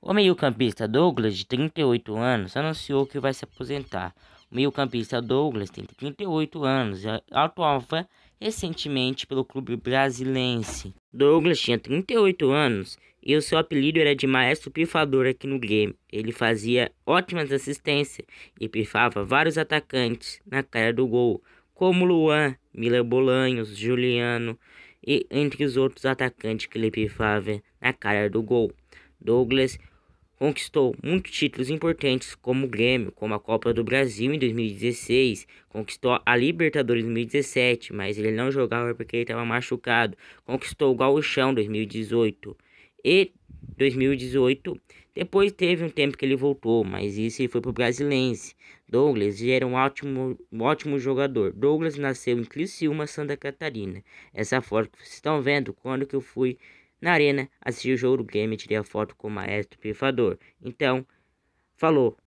O meio-campista Douglas, de 38 anos, anunciou que vai se aposentar. O meio-campista Douglas tem 38 anos e atuava recentemente pelo clube brasilense. Douglas tinha 38 anos e o seu apelido era de maestro pifador aqui no game. Ele fazia ótimas assistências e pifava vários atacantes na cara do gol, como Luan, Miller Bolanhos, Juliano e entre os outros atacantes que ele pifava na cara do gol. Douglas conquistou muitos títulos importantes como o Grêmio, como a Copa do Brasil em 2016, conquistou a Libertadores em 2017, mas ele não jogava porque ele estava machucado, conquistou o Gauchão em 2018 e 2018. Depois teve um tempo que ele voltou, mas isso ele foi para o Brasilense. Douglas era um ótimo, um ótimo jogador. Douglas nasceu em Criciúma, Santa Catarina. Essa foto que vocês estão vendo quando que eu fui na arena, assisti o jogo do game e tirei a foto com o maestro pifador. Então, falou.